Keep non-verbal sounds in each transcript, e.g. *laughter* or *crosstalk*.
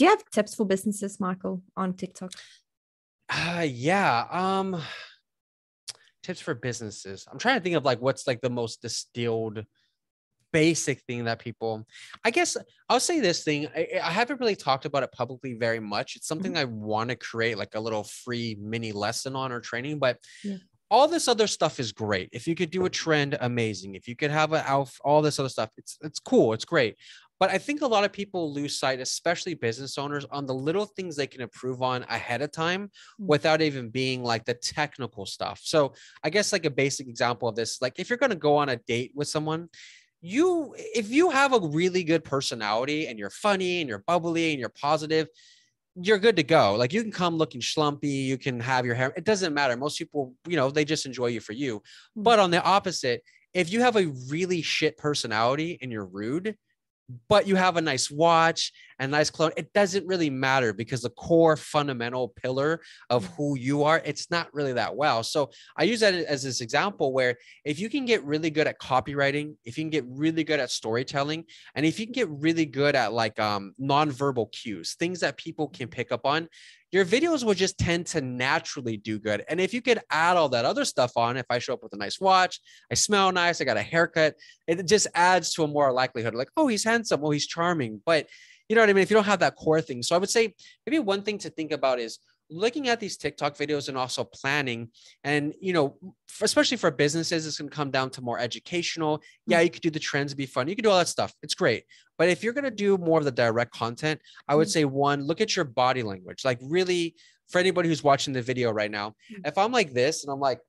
do you have tips for businesses, Michael, on TikTok? Uh, yeah. Um, tips for businesses. I'm trying to think of like what's like the most distilled basic thing that people i guess i'll say this thing i, I haven't really talked about it publicly very much it's something mm-hmm. i want to create like a little free mini lesson on or training but yeah. all this other stuff is great if you could do a trend amazing if you could have an alpha all this other stuff it's it's cool it's great but I think a lot of people lose sight, especially business owners, on the little things they can improve on ahead of time mm. without even being like the technical stuff. So I guess like a basic example of this, like if you're going to go on a date with someone, you if you have a really good personality and you're funny and you're bubbly and you're positive, you're good to go. Like you can come looking schlumpy, you can have your hair. It doesn't matter. Most people, you know, they just enjoy you for you. Mm. But on the opposite, if you have a really shit personality and you're rude, but you have a nice watch and nice clothes, it doesn't really matter because the core fundamental pillar of who you are, it's not really that well. So I use that as this example where if you can get really good at copywriting, if you can get really good at storytelling, and if you can get really good at like um, nonverbal cues, things that people can pick up on, your videos will just tend to naturally do good. And if you could add all that other stuff on, if I show up with a nice watch, I smell nice, I got a haircut, it just adds to a more likelihood like, oh, he's handsome, oh, he's charming. But you know what I mean? If you don't have that core thing. So I would say maybe one thing to think about is looking at these TikTok videos and also planning. And, you know, especially for businesses, it's going to come down to more educational. Yeah, mm. you could do the trends, be fun. You could do all that stuff. It's great. But if you're going to do more of the direct content, I would mm. say one, look at your body language. Like, really, for anybody who's watching the video right now, mm. if I'm like this and I'm like,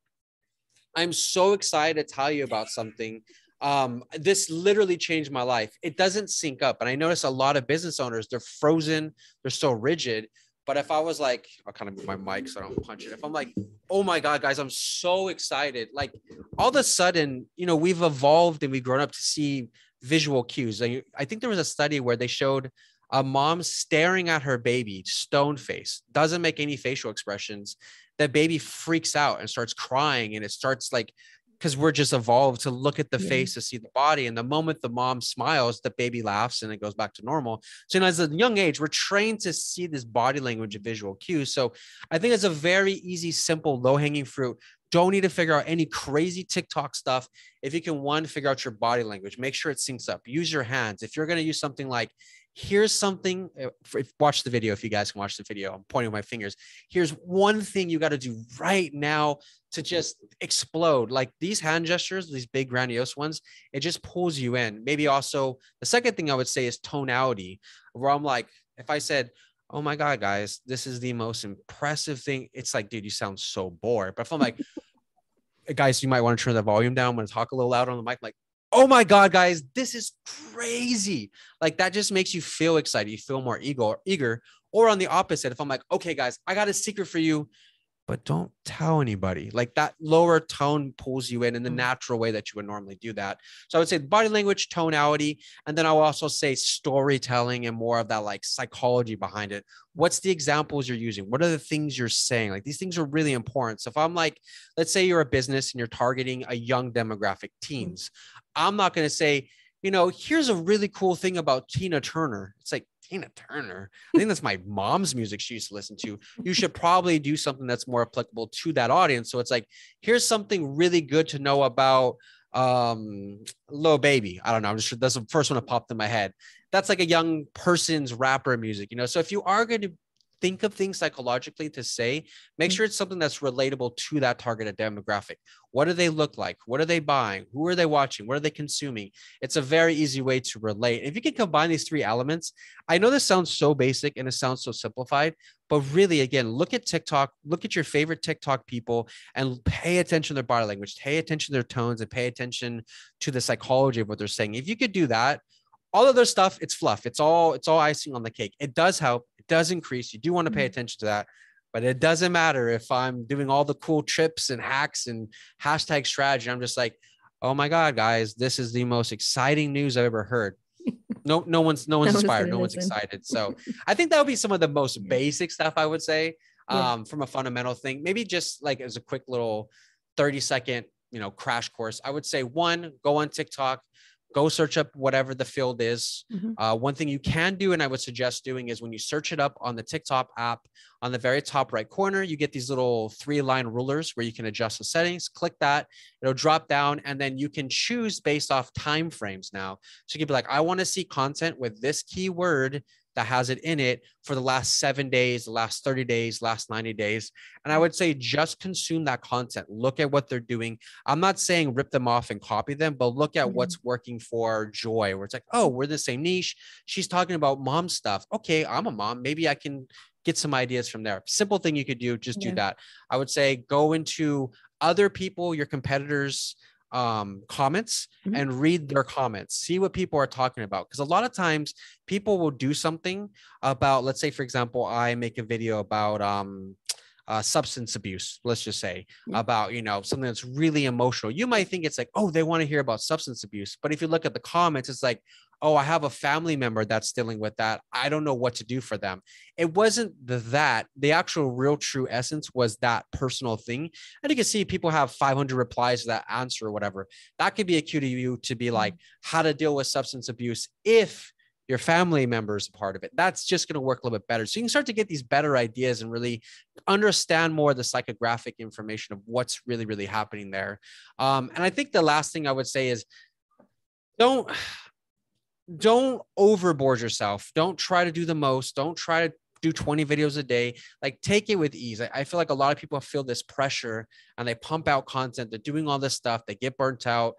I'm so excited to tell you about something. Um, this literally changed my life. It doesn't sync up. And I notice a lot of business owners, they're frozen, they're so rigid but if I was like, I'll kind of move my mic so I don't punch it. If I'm like, oh my God, guys, I'm so excited. Like all of a sudden, you know, we've evolved and we've grown up to see visual cues. I think there was a study where they showed a mom staring at her baby, stone face, doesn't make any facial expressions. That baby freaks out and starts crying and it starts like because we're just evolved to look at the yeah. face to see the body. And the moment the mom smiles, the baby laughs and it goes back to normal. So, you know, as a young age, we're trained to see this body language of visual cues. So I think it's a very easy, simple, low hanging fruit. Don't need to figure out any crazy TikTok stuff. If you can, one, figure out your body language, make sure it syncs up, use your hands. If you're going to use something like, here's something uh, if, watch the video if you guys can watch the video i'm pointing my fingers. Here's one thing you got to do right now to just explode. Like these hand gestures these big grandiose ones it just pulls you in. Maybe also the second thing i would say is tonality where i'm like if i said oh my god guys this is the most impressive thing it's like dude you sound so bored. But if i'm like *laughs* guys you might want to turn the volume down i'm going to talk a little louder on the mic like oh my god guys this is crazy. Like that just makes you feel excited. You feel more eager eager. Or on the opposite if i'm like okay guys i got a secret for you but don't tell anybody. Like that lower tone pulls you in in the mm. natural way that you would normally do that. So I would say body language, tonality, and then I'll also say storytelling and more of that like psychology behind it. What's the examples you're using? What are the things you're saying? Like these things are really important. So if I'm like, let's say you're a business and you're targeting a young demographic, mm. teens, I'm not going to say, you know, here's a really cool thing about Tina Turner. It's like, Tina Turner. I think that's my mom's music she used to listen to. You should probably do something that's more applicable to that audience. So it's like, here's something really good to know about um Lil Baby. I don't know. I'm just that's the first one that popped in my head. That's like a young person's rapper music, you know. So if you are going to think of things psychologically to say, make mm. sure it's something that's relatable to that targeted demographic. What do they look like? What are they buying? Who are they watching? What are they consuming? It's a very easy way to relate. If you can combine these three elements, I know this sounds so basic and it sounds so simplified, but really, again, look at TikTok, look at your favorite TikTok people and pay attention to their body language, pay attention to their tones, and pay attention to the psychology of what they're saying. If you could do that, all of their stuff, it's fluff. It's all it's all icing on the cake. It does help does increase. You do want to pay mm-hmm. attention to that. But it doesn't matter if I'm doing all the cool trips and hacks and hashtag strategy. I'm just like, oh my God, guys, this is the most exciting news I've ever heard. *laughs* No, no one's no one's inspired, no one's excited. So *laughs* I think that would be some of the most basic stuff I would say um, yeah. from a fundamental thing. Maybe just like as a quick little 30 second, you know, crash course. I would say one, go on TikTok, go search up whatever the field is. Mhm. Uh, one thing you can do, and I would suggest doing, is when you search it up on the TikTok app, on the very top right corner, you get these little three line rulers where you can adjust the settings. Click that, it'll drop down, and then you can choose based off time frames now. So you can be like, I want to see content with this keyword that has it in it for the last seven days, the last 30 days, last 90 days. And I would say just consume that content. Look at what they're doing. I'm not saying rip them off and copy them, but look at Mhm. what's working for Joy, where it's like, oh, we're the same niche. She's talking about mom stuff. Okay, I'm a mom. Maybe I can get some ideas from there. Simple thing you could do, just Yeah. do that. I would say go into other people, your competitors' um, comments Mhm. and read their comments. See what people are talking about. Because a lot of times people will do something about, let's say, for example, I make a video about um, uh, substance abuse, let's just say, Yeah. about, you know, something that's really emotional. You might think it's like, oh, they want to hear about substance abuse. But if you look at the comments, it's like, oh, I have a family member that's dealing with that. I don't know what to do for them. It wasn't the that. The actual real true essence was that personal thing. And you can see people have 500 replies to that answer or whatever. That could be a cue to you to be like how to deal with substance abuse if your family member is a part of it. That's just going to work a little bit better. So you can start to get these better ideas and really understand more of the psychographic information of what's really, really happening there. Um, and I think the last thing I would say is don't don't overboard yourself. Don't try to do the most. Don't try to do 20 videos a day. Like take it with ease. I, I feel like a lot of people feel this pressure and they pump out content. They're doing all this stuff. They get burnt out.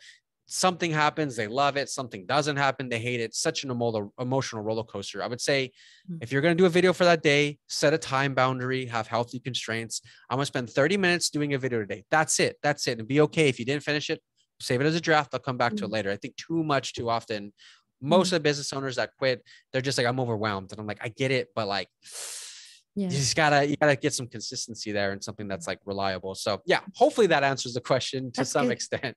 Something happens, they love it. Something doesn't happen, they hate it. It's such an emo- emotional roller coaster. I would say Mm. if you're going to do a video for that day, set a time boundary, have healthy constraints. I'm going to spend 30 minutes doing a video today. That's it. That's it. And be okay if you didn't finish it. Save it as a draft. I'll come back to it Mm. later. I think too much, too often most mm. of the business owners that quit, they're just like, I'm overwhelmed. And I'm like, I get it, but like *sighs* Yeah. you just gotta you gotta get some consistency there and something that's like reliable. So yeah, hopefully that answers the question to That's some good. extent.